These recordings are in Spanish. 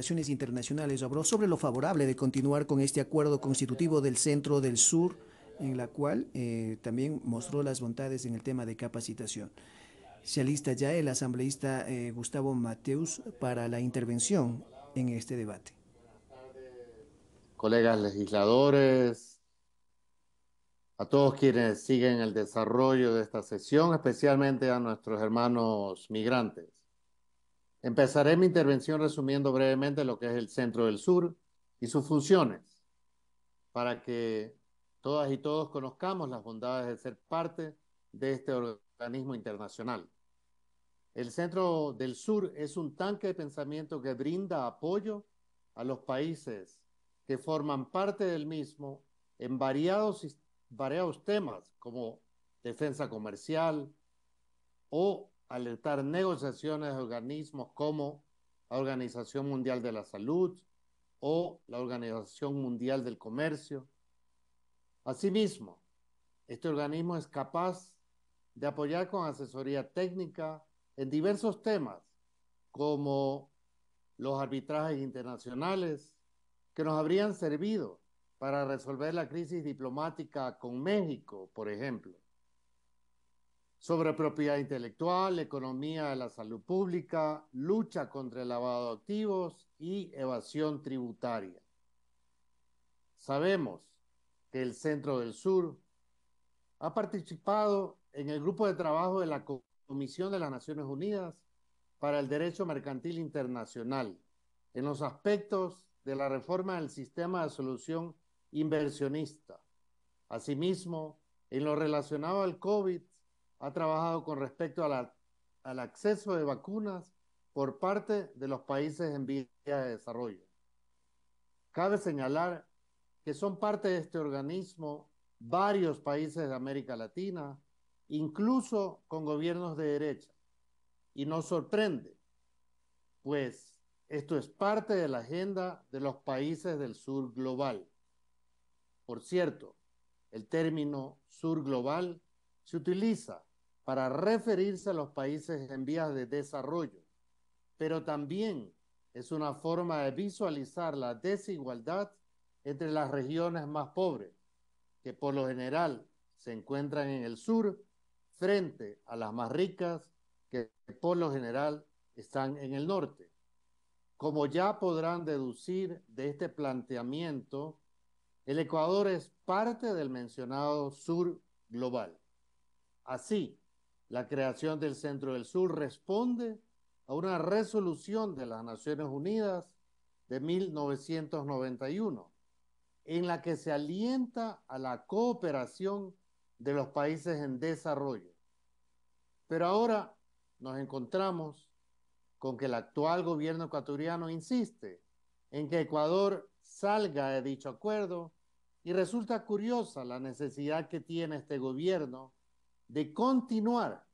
Relaciones Internacionales habló sobre lo favorable de continuar con este acuerdo constitutivo del Centro del Sur, en la cual eh, también mostró las bondades en el tema de capacitación. Se alista ya el asambleísta eh, Gustavo Mateus para la intervención en este debate. Colegas legisladores, a todos quienes siguen el desarrollo de esta sesión, especialmente a nuestros hermanos migrantes. Empezaré mi intervención resumiendo brevemente lo que es el Centro del Sur y sus funciones, para que todas y todos conozcamos las bondades de ser parte de este organismo internacional. El Centro del Sur es un tanque de pensamiento que brinda apoyo a los países que forman parte del mismo en variados, temas como defensa comercial o alertar negociaciones de organismos como la Organización Mundial de la Salud o la Organización Mundial del Comercio. Asimismo, este organismo es capaz de apoyar con asesoría técnica en diversos temas, como los arbitrajes internacionales, que nos habrían servido para resolver la crisis diplomática con México, por ejemplo, sobre propiedad intelectual, economía de la salud pública, lucha contra el lavado de activos y evasión tributaria. Sabemos que el Centro del Sur ha participado en el grupo de trabajo de la Comisión de las Naciones Unidas para el Derecho Mercantil Internacional en los aspectos de la reforma del sistema de solución inversionista. Asimismo, en lo relacionado al COVID, ha trabajado con respecto al acceso de vacunas por parte de los países en vía de desarrollo. Cabe señalar que son parte de este organismo varios países de América Latina, incluso con gobiernos de derecha. Y nos sorprende, pues esto es parte de la agenda de los países del sur global. Por cierto, el término sur global se utiliza para referirse a los países en vías de desarrollo, pero también es una forma de visualizar la desigualdad entre las regiones más pobres, que por lo general se encuentran en el sur, frente a las más ricas, que por lo general están en el norte. Como ya podrán deducir de este planteamiento, el Ecuador es parte del mencionado sur global. Así, la creación del Centro del Sur responde a una resolución de las Naciones Unidas de 1991, en la que se alienta a la cooperación de los países en desarrollo. Pero ahora nos encontramos con que el actual gobierno ecuatoriano insiste en que Ecuador salga de dicho acuerdo y resulta curiosa la necesidad que tiene este gobierno de continuar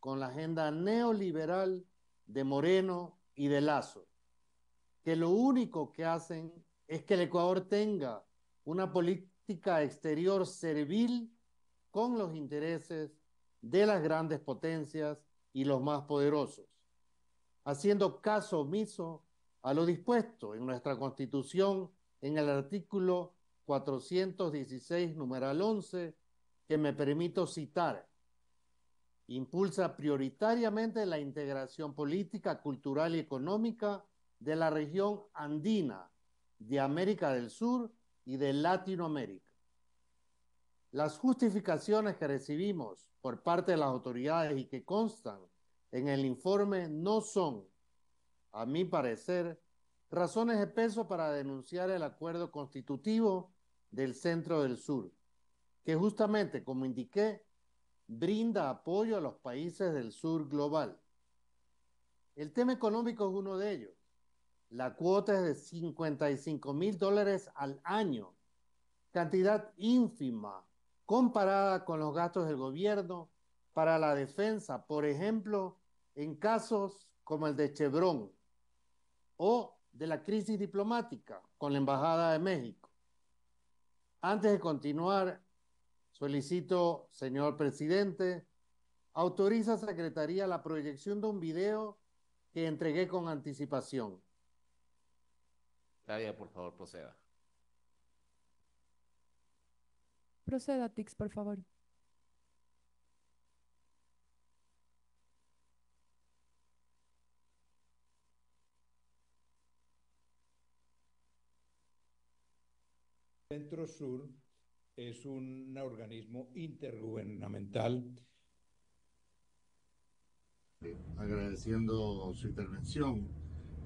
con la agenda neoliberal de Moreno y de Lazo, que lo único que hacen es que el Ecuador tenga una política exterior servil con los intereses de las grandes potencias y los más poderosos, haciendo caso omiso a lo dispuesto en nuestra Constitución en el artículo 416, numeral 11, que me permito citar impulsa prioritariamente la integración política, cultural y económica de la región andina, de América del Sur y de Latinoamérica. Las justificaciones que recibimos por parte de las autoridades y que constan en el informe no son, a mi parecer, razones de peso para denunciar el acuerdo constitutivo del Centro del Sur, que justamente, como indiqué, brinda apoyo a los países del sur global. El tema económico es uno de ellos. La cuota es de 55 mil dólares al año, cantidad ínfima comparada con los gastos del gobierno para la defensa, por ejemplo, en casos como el de Chevron o de la crisis diplomática con la Embajada de México. Antes de continuar, Solicito, señor presidente, autoriza Secretaría la proyección de un video que entregué con anticipación. Claudia, por favor, proceda. Proceda, Tix, por favor. Centro Sur es un organismo intergubernamental. Agradeciendo su intervención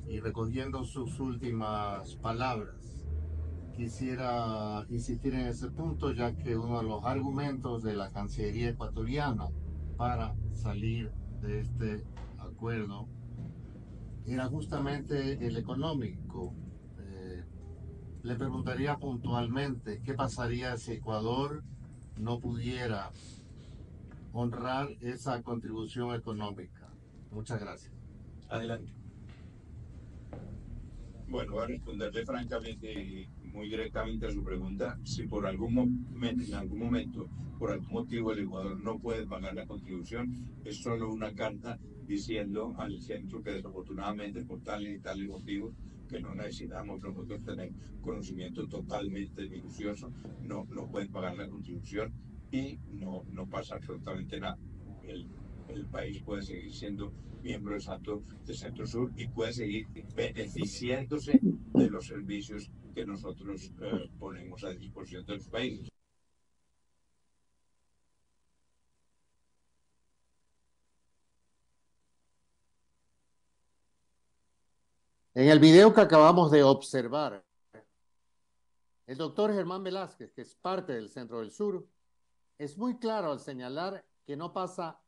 y recogiendo sus últimas palabras, quisiera insistir en ese punto, ya que uno de los argumentos de la Cancillería ecuatoriana para salir de este acuerdo era justamente el económico le preguntaría puntualmente qué pasaría si Ecuador no pudiera honrar esa contribución económica. Muchas gracias. Adelante. Bueno, voy a responderle francamente y muy directamente a su pregunta. Si por algún momento, en algún momento, por algún motivo el Ecuador no puede pagar la contribución, es solo una carta diciendo al centro que desafortunadamente por tales y tales motivos que no necesitamos nosotros tener conocimiento totalmente minucioso, no, no pueden pagar la contribución y no, no pasa absolutamente nada. El, país puede seguir siendo miembro exacto de Centro Sur y puede seguir beneficiándose de los servicios que nosotros eh, ponemos a disposición de los países. En el video que acabamos de observar, el doctor Germán Velázquez, que es parte del Centro del Sur, es muy claro al señalar que no pasa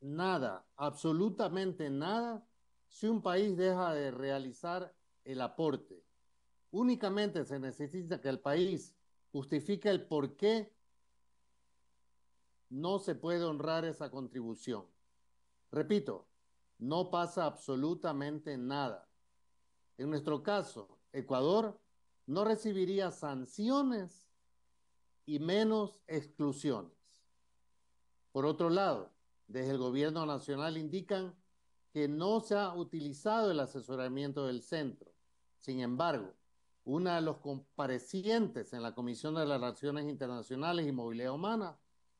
nada, absolutamente nada, si un país deja de realizar el aporte. Únicamente se necesita que el país justifique el por qué no se puede honrar esa contribución. Repito, no pasa absolutamente nada. En nuestro caso, Ecuador no recibiría sanciones y menos exclusiones. Por otro lado, desde el gobierno nacional indican que no se ha utilizado el asesoramiento del centro. Sin embargo, uno de los comparecientes en la Comisión de las Relaciones Internacionales y Movilidad Humana,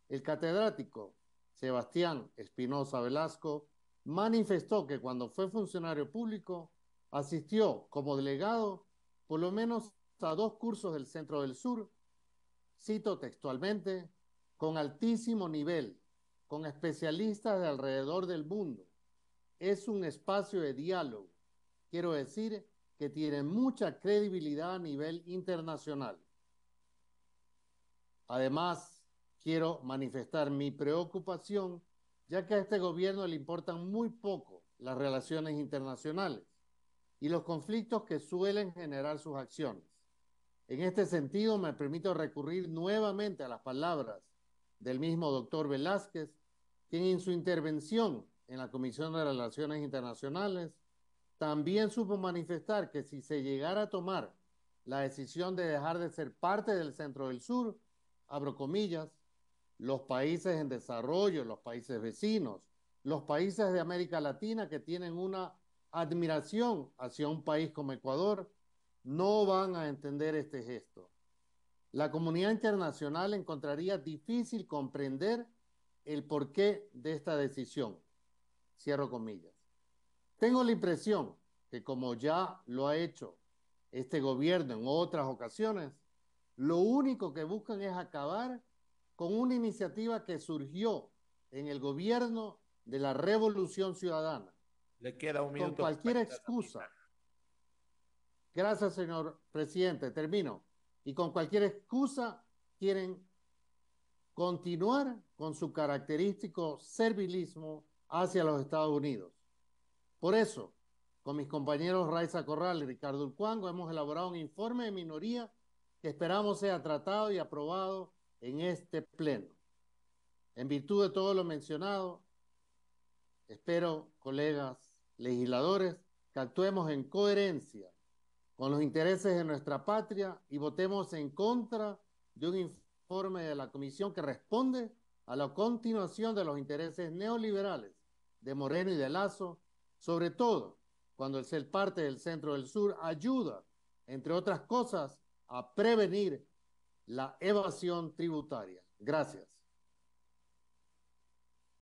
el catedrático Sebastián Espinosa Velasco, manifestó que cuando fue funcionario público asistió como delegado por lo menos a dos cursos del Centro del Sur, cito textualmente, con altísimo nivel, con especialistas de alrededor del mundo. Es un espacio de diálogo. Quiero decir que tiene mucha credibilidad a nivel internacional. Además, quiero manifestar mi preocupación ya que a este gobierno le importan muy poco las relaciones internacionales y los conflictos que suelen generar sus acciones. En este sentido, me permito recurrir nuevamente a las palabras del mismo doctor Velázquez, quien en su intervención en la Comisión de Relaciones Internacionales también supo manifestar que si se llegara a tomar la decisión de dejar de ser parte del Centro del Sur, abro comillas, los países en desarrollo, los países vecinos, los países de América Latina que tienen una admiración hacia un país como Ecuador, no van a entender este gesto. La comunidad internacional encontraría difícil comprender el porqué de esta decisión. Cierro comillas. Tengo la impresión que como ya lo ha hecho este gobierno en otras ocasiones, lo único que buscan es acabar con una iniciativa que surgió en el gobierno de la Revolución Ciudadana. Le queda un minuto. Con cualquier excusa. Gracias, señor presidente. Termino. Y con cualquier excusa quieren continuar con su característico servilismo hacia los Estados Unidos. Por eso, con mis compañeros Raiza Corral y Ricardo Urcuango, hemos elaborado un informe de minoría que esperamos sea tratado y aprobado en este pleno. En virtud de todo lo mencionado, espero, colegas legisladores, que actuemos en coherencia con los intereses de nuestra patria y votemos en contra de un informe de la Comisión que responde a la continuación de los intereses neoliberales de Moreno y de Lazo, sobre todo cuando el ser parte del centro del sur ayuda, entre otras cosas, a prevenir la evasión tributaria. Gracias.